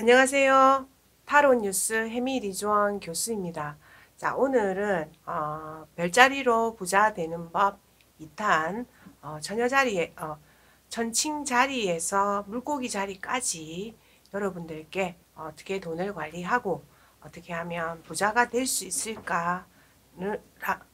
안녕하세요. 타로 뉴스 해미 리조원 교수입니다. 자, 오늘은 어, 별자리로 부자 되는 법 2탄 어, 처녀 자리에 어, 전칭 자리에서 물고기 자리까지 여러분들께 어떻게 돈을 관리하고 어떻게 하면 부자가 될 수 있을까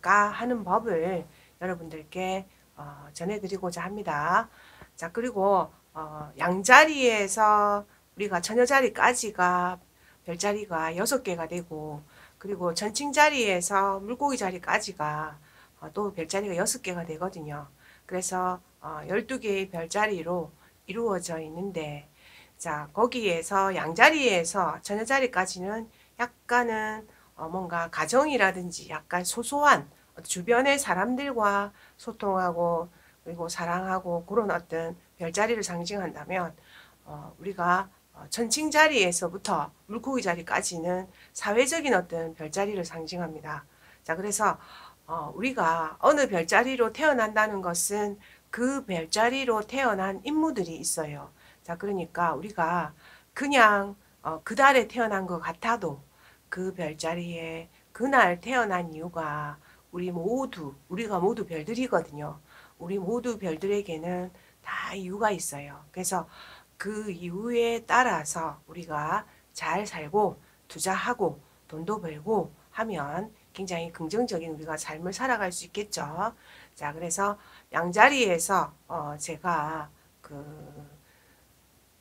하는 법을 여러분들께 어, 전해드리고자 합니다. 자 그리고 어, 양자리에서 우리가 처녀자리까지가 별자리가 여섯 개가 되고 그리고 전칭자리에서 물고기 자리까지가 어, 또 별자리가 여섯 개가 되거든요. 그래서 어, 12개의 별자리로 이루어져 있는데 자 거기에서 양자리에서 처녀자리까지는 약간은 어, 뭔가 가정이라든지 약간 소소한 주변의 사람들과 소통하고 그리고 사랑하고 그런 어떤 별자리를 상징한다면 어, 우리가 어, 전칭 자리에서부터 물고기 자리까지는 사회적인 어떤 별자리를 상징합니다. 자, 그래서 어, 우리가 어느 별자리로 태어난다는 것은 그 별자리로 태어난 인물들이 있어요. 자, 그러니까 우리가 그냥 어, 그 달에 태어난 것 같아도 그 별자리에 그날 태어난 이유가 우리 모두, 우리가 모두 별들이거든요. 우리 모두 별들에게는 다 이유가 있어요. 그래서 그 이유에 따라서 우리가 잘 살고 투자하고 돈도 벌고 하면 굉장히 긍정적인 우리가 삶을 살아갈 수 있겠죠. 자, 그래서 양자리에서 어 제가 그,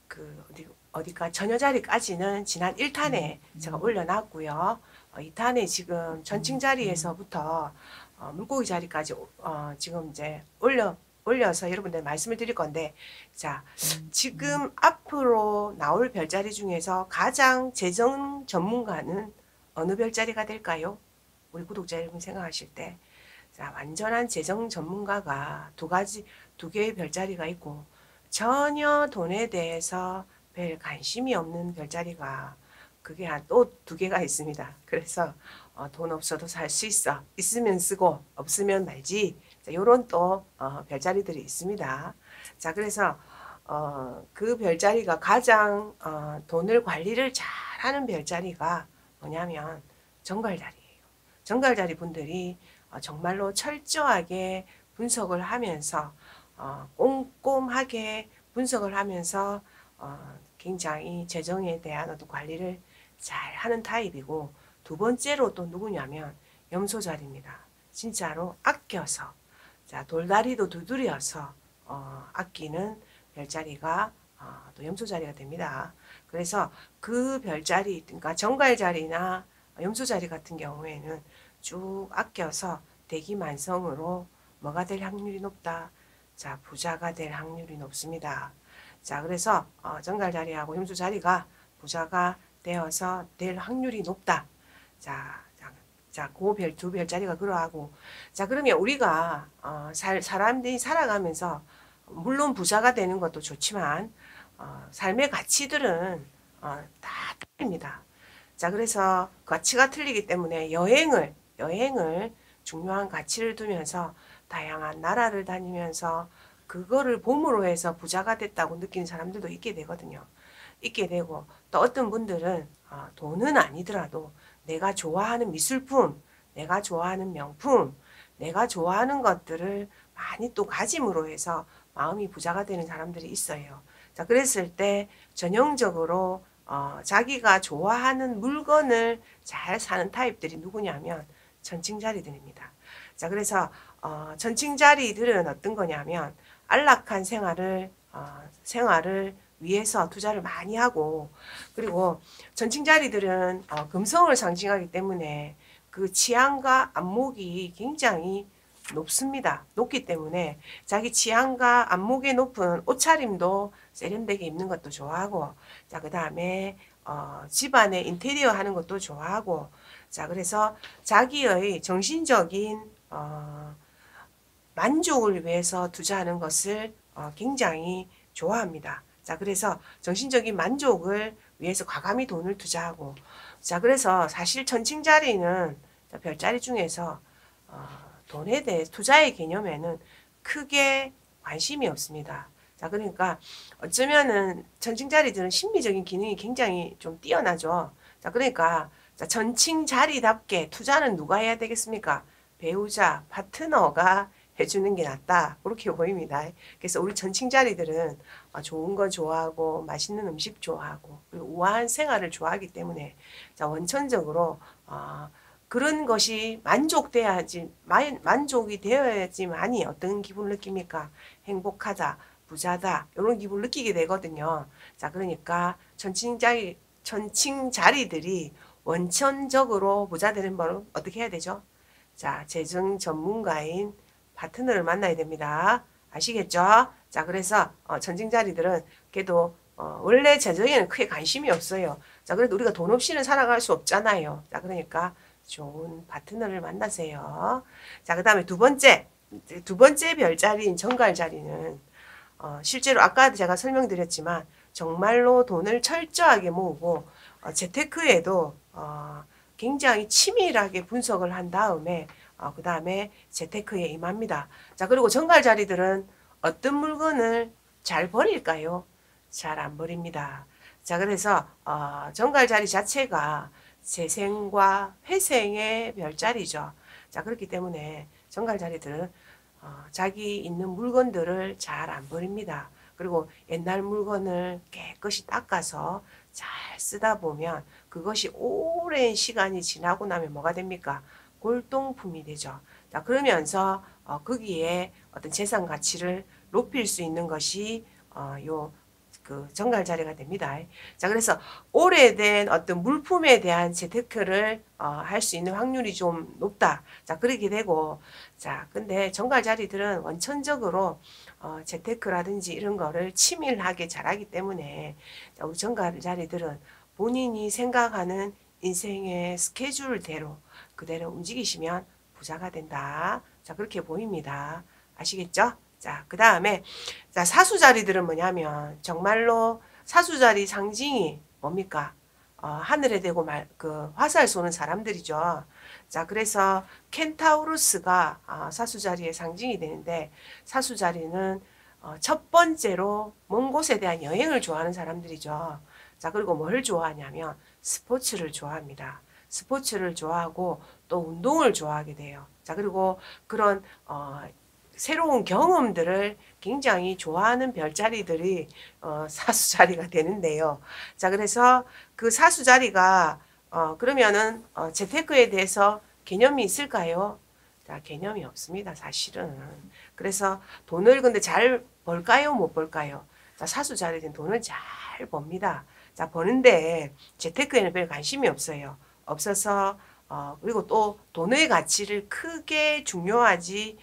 그 어디, 어디가 전혀 자리까지는 지난 1탄에 음. 제가 올려놨고요. 어 2탄에 지금 전층 자리에서부터 어 물고기 자리까지 어 지금 이제 올려 올려서 여러분들 말씀을 드릴 건데 자 지금 앞으로 나올 별자리 중에서 가장 재정 전문가는 어느 별자리가 될까요? 우리 구독자 여러분 생각하실 때 자, 완전한 재정 전문가가 두 가지 두 개의 별자리가 있고 전혀 돈에 대해서 별 관심이 없는 별자리가 그게 한 또 두 개가 있습니다. 그래서 어, 돈 없어도 살 수 있어. 있으면 쓰고 없으면 말지. 자, 요런 또 어, 별자리들이 있습니다. 자, 그래서 어, 그 별자리가 가장 어, 돈을 관리를 잘하는 별자리가 뭐냐면 정갈자리예요. 정갈자리 분들이 어, 정말로 철저하게 분석을 하면서 어, 꼼꼼하게 분석을 하면서 어, 굉장히 재정에 대한 어떤 관리를 잘 하는 타입이고 두 번째로 또 누구냐면 염소자리입니다. 진짜로 아껴서 자, 돌다리도 두드려서 어, 아끼는 별자리가 어, 또 염소자리가 됩니다. 그래서 그 별자리, 그러니까 정갈자리나 염소자리 같은 경우에는 쭉 아껴서 대기만성으로 뭐가 될 확률이 높다? 자, 부자가 될 확률이 높습니다. 자, 그래서 어, 정갈자리하고 염소자리가 부자가 되어서 될 확률이 높다. 자, 자, 그 별, 두 별자리가 그러하고. 자, 그러면 우리가, 어, 살, 사람들이 살아가면서, 물론 부자가 되는 것도 좋지만, 어, 삶의 가치들은, 어, 다 틀립니다. 자, 그래서 가치가 틀리기 때문에 여행을, 여행을 중요한 가치를 두면서 다양한 나라를 다니면서 그거를 봄으로 해서 부자가 됐다고 느끼는 사람들도 있게 되거든요. 있게 되고 또 어떤 분들은 어, 돈은 아니더라도 내가 좋아하는 미술품, 내가 좋아하는 명품, 내가 좋아하는 것들을 많이 또 가짐으로 해서 마음이 부자가 되는 사람들이 있어요. 자, 그랬을 때 전형적으로 어, 자기가 좋아하는 물건을 잘 사는 타입들이 누구냐면 전칭자리들입니다. 자, 그래서 어, 전칭자리들은 어떤 거냐면 안락한 생활을 어, 생활을 위해서 투자를 많이 하고 그리고 전칭 자리들은 어, 금성을 상징하기 때문에 그 취향과 안목이 굉장히 높습니다. 높기 때문에 자기 취향과 안목이 높은 옷차림도 세련되게 입는 것도 좋아하고 자 그 다음에 어, 집안에 인테리어 하는 것도 좋아하고 자 그래서 자기의 정신적인 어, 만족을 위해서 투자하는 것을 어, 굉장히 좋아합니다. 자, 그래서 정신적인 만족을 위해서 과감히 돈을 투자하고 자, 그래서 사실 천칭자리는 별자리 중에서 어, 돈에 대해 투자의 개념에는 크게 관심이 없습니다. 자, 자, 그러니까 어쩌면은 전칭 자리들은 심리적인 기능이 굉장히 좀 뛰어나죠. 자, 그러니까 자, 전칭 자리답게 투자는 누가 해야 되겠습니까? 배우자, 파트너가 해주는 게 낫다. 그렇게 보입니다. 그래서 우리 전칭 자리들은 어, 좋은 거 좋아하고 맛있는 음식 좋아하고 우아한 생활을 좋아하기 때문에 자, 원천적으로 어, 그런 것이 만족돼야지 만, 만족이 되어야지만이 어떤 기분을 느낍니까? 행복하다, 부자다 이런 기분을 느끼게 되거든요. 자 그러니까 전칭 자리 전칭 자리들이 원천적으로 부자 되는 법은 어떻게 해야 되죠? 자 재정 전문가인 파트너를 만나야 됩니다. 아시겠죠? 자 그래서 어, 전칭 자리들은 그래도 어, 원래 재정에는 크게 관심이 없어요. 자 그래도 우리가 돈 없이는 살아갈 수 없잖아요. 자 그러니까 좋은 파트너를 만나세요. 자, 그 다음에 두 번째, 두 번째 별자리인 정갈자리는 어, 실제로 아까 제가 설명드렸지만 정말로 돈을 철저하게 모으고 어, 재테크에도 어, 굉장히 치밀하게 분석을 한 다음에 어, 그 다음에 재테크에 임합니다. 자 그리고 정갈 자리들은 어떤 물건을 잘 버릴까요? 잘 안 버립니다. 자 그래서 어, 정갈 자리 자체가 재생과 회생의 별자리죠. 자 그렇기 때문에 정갈 자리들은 어, 자기 있는 물건들을 잘 안 버립니다. 그리고 옛날 물건을 깨끗이 닦아서 잘 쓰다 보면 그것이 오랜 시간이 지나고 나면 뭐가 됩니까? 골동품이 되죠. 자 그러면서 어, 거기에 어떤 재산 가치를 높일 수 있는 것이 어, 요그 정갈 자리가 됩니다. 자, 그래서 오래된 어떤 물품에 대한 재테크를 어, 할 수 있는 확률이 좀 높다. 자, 그렇게 되고, 자, 근데 정갈 자리들은 원천적으로 어, 재테크라든지 이런 거를 치밀하게 잘하기 때문에 자, 우리 정갈 자리들은 본인이 생각하는 인생의 스케줄대로 그대로 움직이시면 부자가 된다. 자, 그렇게 보입니다. 아시겠죠? 자, 그 다음에, 자, 사수자리들은 뭐냐면, 정말로 사수자리 상징이 뭡니까? 어, 하늘에 대고 말, 그, 화살 쏘는 사람들이죠. 자, 그래서 켄타우루스가 어, 사수자리의 상징이 되는데, 사수자리는 어, 첫 번째로 먼 곳에 대한 여행을 좋아하는 사람들이죠. 자, 그리고 뭘 좋아하냐면, 스포츠를 좋아합니다. 스포츠를 좋아하고, 또 운동을 좋아하게 돼요. 자, 그리고 그런, 어, 새로운 경험들을 굉장히 좋아하는 별자리들이 어, 사수자리가 되는데요. 자, 그래서 그 사수자리가 어, 그러면은 어, 재테크에 대해서 개념이 있을까요? 자, 개념이 없습니다, 사실은. 그래서 돈을 근데 잘 벌까요, 못 벌까요? 자, 사수자리는 돈을 잘 법니다. 자, 버는데 재테크에는 별 관심이 없어요. 없어서 어, 그리고 또 돈의 가치를 크게 중요하지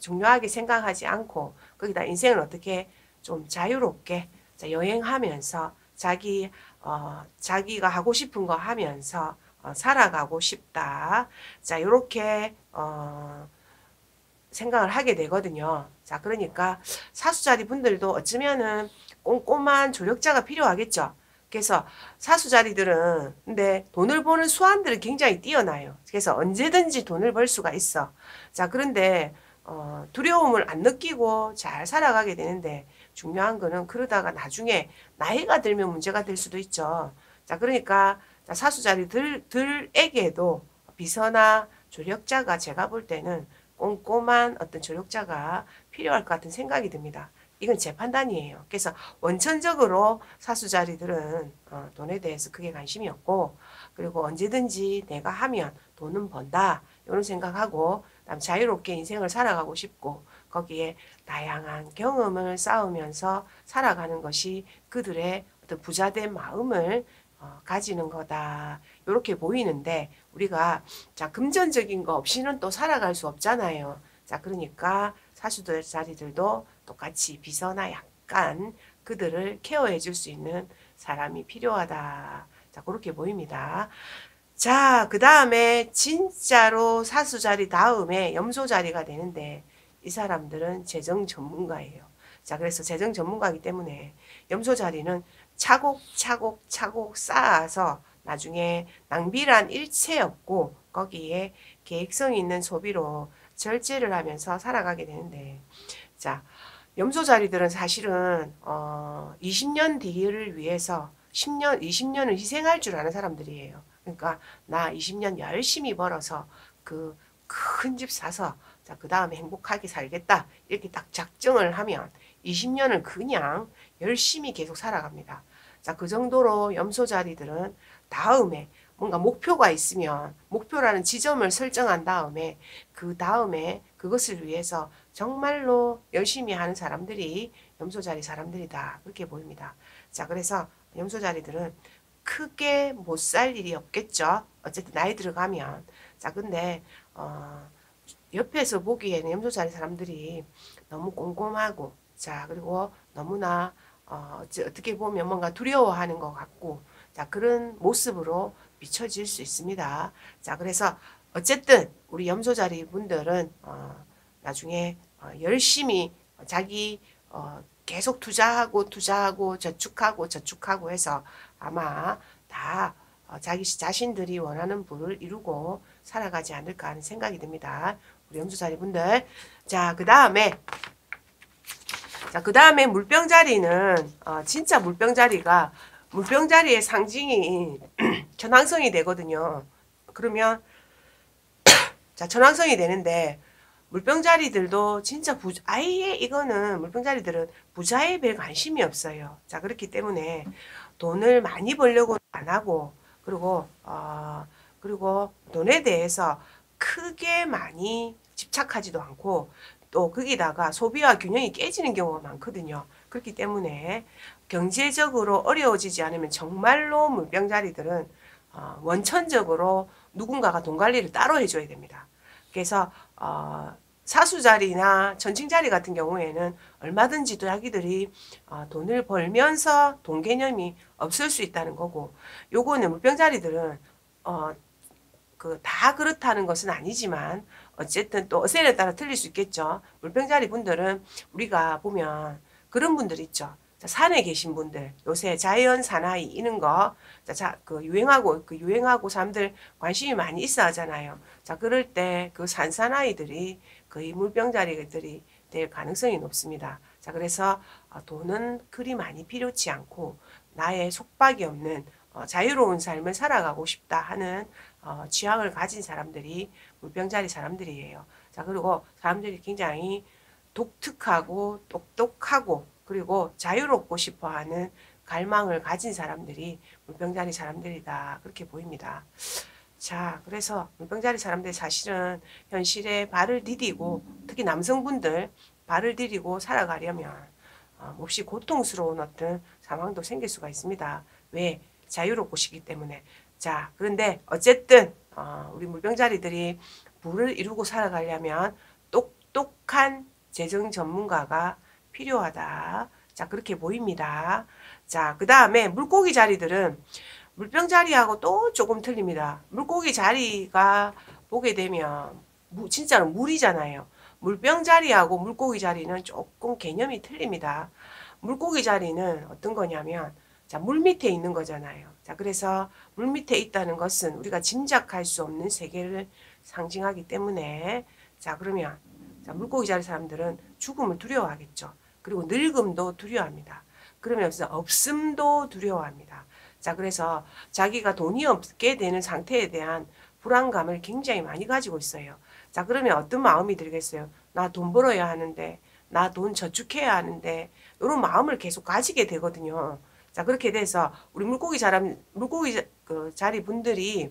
중요하게 생각하지 않고 거기다 인생을 어떻게 좀 자유롭게 여행하면서 자기 어, 자기가 하고 싶은 거 하면서 어, 살아가고 싶다. 자, 요렇게 어, 생각을 하게 되거든요. 자, 그러니까 사수자리 분들도 어쩌면은 꼼꼼한 조력자가 필요하겠죠. 그래서 사수자리들은 근데 돈을 버는 수완들은 굉장히 뛰어나요. 그래서 언제든지 돈을 벌 수가 있어. 자, 그런데 어, 두려움을 안 느끼고 잘 살아가게 되는데 중요한 거는 그러다가 나중에 나이가 들면 문제가 될 수도 있죠. 자, 그러니까 사수자리들들에게도 비서나 조력자가 제가 볼 때는 꼼꼼한 어떤 조력자가 필요할 것 같은 생각이 듭니다. 이건 제 판단이에요. 그래서 원천적으로 사수자리들은 어, 돈에 대해서 크게 관심이 없고 그리고 언제든지 내가 하면 돈은 번다 이런 생각하고 자유롭게 인생을 살아가고 싶고 거기에 다양한 경험을 쌓으면서 살아가는 것이 그들의 어떤 부자된 마음을 어, 가지는 거다. 이렇게 보이는데 우리가 자 금전적인 거 없이는 또 살아갈 수 없잖아요. 자 그러니까 사수들 자리들도 똑같이 비서나 약간 그들을 케어해 줄 수 있는 사람이 필요하다. 자 그렇게 보입니다. 자, 그 다음에 진짜로 사수 자리 다음에 염소 자리가 되는데 이 사람들은 재정 전문가예요. 자, 그래서 재정 전문가이기 때문에 염소 자리는 차곡차곡 차곡 쌓아서 나중에 낭비란 일체 없고 거기에 계획성 있는 소비로 절제를 하면서 살아가게 되는데 자, 염소 자리들은 사실은 어 20년 뒤를 위해서 10년, 20년을 희생할 줄 아는 사람들이에요. 그러니까 나 20년 열심히 벌어서 그 큰 집 사서 자, 그 다음에 행복하게 살겠다. 이렇게 딱 작정을 하면 20년을 그냥 열심히 계속 살아갑니다. 자, 그 정도로 염소 자리들은 다음에 뭔가 목표가 있으면 목표라는 지점을 설정한 다음에 그 다음에 그것을 위해서 정말로 열심히 하는 사람들이 염소자리 사람들이다. 그렇게 보입니다. 자, 그래서 염소자리들은 크게 못 살 일이 없겠죠. 어쨌든 나이 들어가면. 자, 근데, 어, 옆에서 보기에는 염소자리 사람들이 너무 꼼꼼하고, 자, 그리고 너무나, 어, 어떻게 보면 뭔가 두려워하는 것 같고, 자, 그런 모습으로 비춰질 수 있습니다. 자, 그래서 어쨌든 우리 염소자리 분들은, 어, 나중에 어, 열심히 자기 어, 계속 투자하고 투자하고 저축하고 저축하고 해서 아마 다 어, 자기 자신들이 원하는 부를 이루고 살아가지 않을까 하는 생각이 듭니다. 우리 염소자리 분들. 자, 그 다음에 자, 그 다음에 물병자리는 어, 진짜 물병자리가 물병자리의 상징이 전황성이 되거든요. 그러면 자, 전황성이 되는데 물병자리들도 진짜 부 아예 이거는 물병자리들은 부자에 별 관심이 없어요. 자 그렇기 때문에 돈을 많이 벌려고 안 하고 그리고 어 그리고 돈에 대해서 크게 많이 집착하지도 않고 또 거기다가 소비와 균형이 깨지는 경우가 많거든요. 그렇기 때문에 경제적으로 어려워지지 않으면 정말로 물병자리들은 어 원천적으로 누군가가 돈 관리를 따로 해줘야 됩니다. 그래서 어, 사수 자리나 전칭 자리 같은 경우에는 얼마든지 자기들이 어, 돈을 벌면서 돈 개념이 없을 수 있다는 거고 요거는 물병 자리들은 어, 그 다 그렇다는 것은 아니지만 어쨌든 또 어세에 따라 틀릴 수 있겠죠. 물병 자리 분들은 우리가 보면 그런 분들 있죠. 자, 산에 계신 분들 요새 자연 사나이 이런 거 자, 그 유행하고 그 유행하고 사람들 관심이 많이 있어 하잖아요. 자, 그럴 때 그 산사나이들이 거의 물병자리들이 될 가능성이 높습니다. 자, 그래서 어, 돈은 그리 많이 필요치 않고 나의 속박이 없는 어, 자유로운 삶을 살아가고 싶다 하는 어, 취향을 가진 사람들이 물병자리 사람들이에요. 자, 그리고 사람들이 굉장히 독특하고 똑똑하고 그리고 자유롭고 싶어 하는 갈망을 가진 사람들이 물병자리 사람들이다. 그렇게 보입니다. 자, 그래서 물병자리 사람들 사실은 현실에 발을 디디고 특히 남성분들 발을 디디고 살아가려면 어, 몹시 고통스러운 어떤 상황도 생길 수가 있습니다. 왜? 자유롭고 싶기 때문에. 자, 그런데 어쨌든 어, 우리 물병자리들이 부를 이루고 살아가려면 똑똑한 재정 전문가가 필요하다. 자, 그렇게 보입니다. 자, 그 다음에 물고기 자리들은 물병 자리하고 또 조금 틀립니다. 물고기 자리가 보게 되면 무, 진짜로 물이잖아요. 물병 자리하고 물고기 자리는 조금 개념이 틀립니다. 물고기 자리는 어떤 거냐면 자, 물 밑에 있는 거잖아요. 자, 그래서 물 밑에 있다는 것은 우리가 짐작할 수 없는 세계를 상징하기 때문에 자, 그러면 자, 물고기 자리 사람들은 죽음을 두려워하겠죠. 그리고 늙음도 두려워합니다. 그러면서 없음도 두려워합니다. 자, 그래서 자기가 돈이 없게 되는 상태에 대한 불안감을 굉장히 많이 가지고 있어요. 자, 그러면 어떤 마음이 들겠어요? 나 돈 벌어야 하는데, 나 돈 저축해야 하는데, 이런 마음을 계속 가지게 되거든요. 자, 그렇게 돼서 우리 물고기 자람, 물고기 그 자리 분들이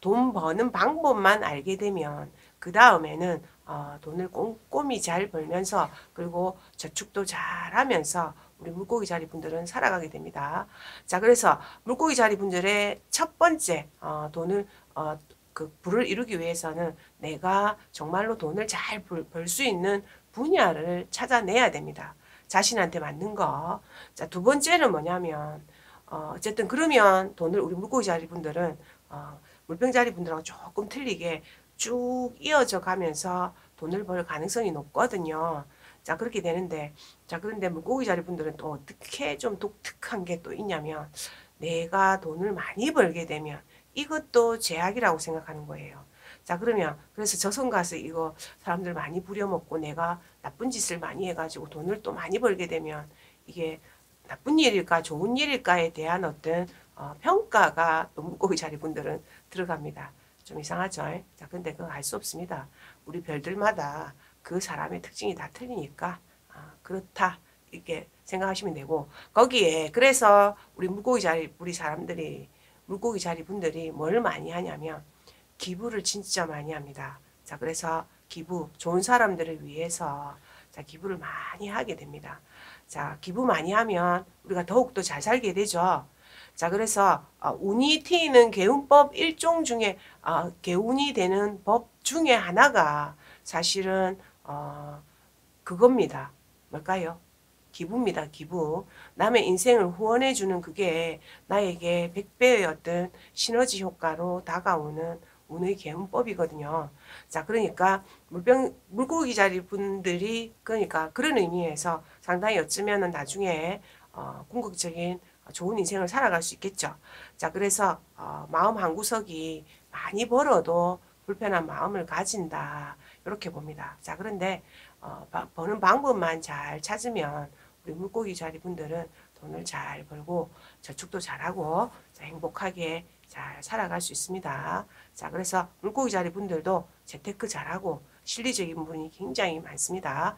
돈 버는 방법만 알게 되면, 그 다음에는 어, 돈을 꼼꼼히 잘 벌면서, 그리고 저축도 잘 하면서, 우리 물고기 자리 분들은 살아가게 됩니다. 자, 그래서 물고기 자리 분들의 첫 번째 어, 돈을 어, 그 부를 이루기 위해서는 내가 정말로 돈을 잘 벌 수 있는 분야를 찾아내야 됩니다. 자신한테 맞는 거. 자, 두 번째는 뭐냐면 어, 어쨌든 그러면 돈을 우리 물고기 자리 분들은 어, 물병 자리 분들하고 조금 틀리게 쭉 이어져 가면서 돈을 벌 가능성이 높거든요. 자, 그렇게 되는데, 자, 그런데 물고기 자리 분들은 또 어떻게 좀 독특한 게 또 있냐면, 내가 돈을 많이 벌게 되면 이것도 제약이라고 생각하는 거예요. 자 그러면 그래서 저성 가서 이거 사람들 많이 부려먹고 내가 나쁜 짓을 많이 해가지고 돈을 또 많이 벌게 되면 이게 나쁜 일일까 좋은 일일까에 대한 어떤 어, 평가가 또 물고기 자리 분들은 들어갑니다. 좀 이상하죠? 자 근데 그거 알수 없습니다. 우리 별들마다 그 사람의 특징이 다 틀리니까 아, 그렇다 이렇게 생각하시면 되고 거기에 그래서 우리 물고기 자리 우리 사람들이 물고기 자리 분들이 뭘 많이 하냐면 기부를 진짜 많이 합니다. 자 그래서 기부 좋은 사람들을 위해서 자 기부를 많이 하게 됩니다. 자 기부 많이 하면 우리가 더욱 더 잘 살게 되죠. 자 그래서 어, 운이 트이는 개운법 일종 중에 어, 개운이 되는 법 중에 하나가 사실은 어, 그겁니다. 뭘까요? 기부입니다. 기부. 남의 인생을 후원해 주는 그게 나에게 100배의 어떤 시너지 효과로 다가오는 운의 개운법이거든요. 자, 그러니까 물병 물고기 자리 분들이 그러니까 그런 의미에서 상당히 어쩌면은 나중에 어, 궁극적인 좋은 인생을 살아갈 수 있겠죠. 자, 그래서 어, 마음 한 구석이 많이 벌어도 불편한 마음을 가진다. 이렇게 봅니다. 자, 그런데 어, 버는 방법만 잘 찾으면 우리 물고기 자리 분들은 돈을 잘 벌고 저축도 잘하고 행복하게 잘 살아갈 수 있습니다. 자, 그래서 물고기 자리 분들도 재테크 잘하고 실리적인 분이 굉장히 많습니다.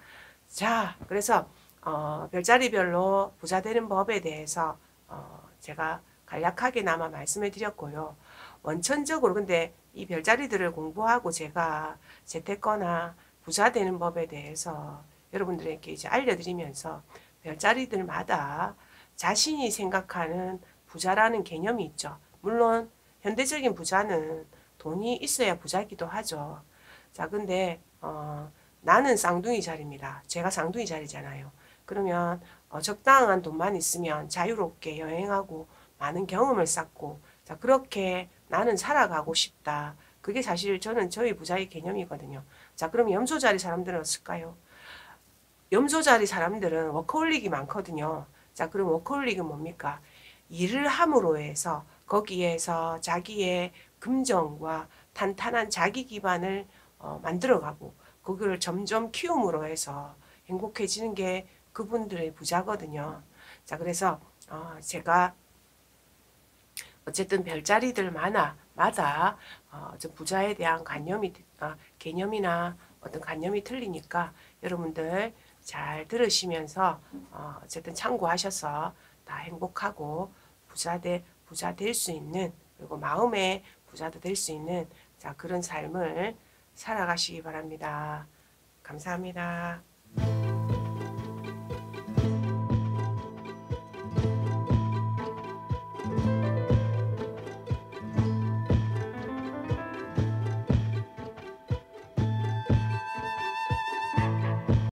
자, 그래서 어, 별자리별로 부자 되는 법에 대해서 어, 제가 간략하게나마 말씀을 드렸고요. 원천적으로 근데 이 별자리들을 공부하고 제가 재테크나 부자 되는 법에 대해서 여러분들에게 이제 알려드리면서 별자리들마다 자신이 생각하는 부자라는 개념이 있죠. 물론 현대적인 부자는 돈이 있어야 부자이기도 하죠. 자, 근데 어, 나는 쌍둥이 자리입니다. 제가 쌍둥이 자리잖아요. 그러면 어, 적당한 돈만 있으면 자유롭게 여행하고 많은 경험을 쌓고 자 그렇게 나는 살아가고 싶다. 그게 사실 저는 저희 부자의 개념이거든요. 자 그럼 염소 자리 사람들은 어떨까요? 염소 자리 사람들은 워커홀릭이 많거든요. 자, 그럼 워커홀릭은 뭡니까? 일을 함으로 해서 거기에서 자기의 금정과 탄탄한 자기 기반을 어, 만들어가고 그걸 점점 키움으로 해서 행복해지는 게 그분들의 부자거든요. 자, 그래서 어, 제가 어쨌든 별자리들마다 마다 어, 좀 부자에 대한 관념이 어, 개념이나 어떤 관념이 틀리니까 여러분들 잘 들으시면서 어, 어쨌든 참고하셔서 다 행복하고 부자 되 부자 될 수 있는 그리고 마음의 부자도 될 수 있는 자 그런 삶을 살아가시기 바랍니다. 감사합니다.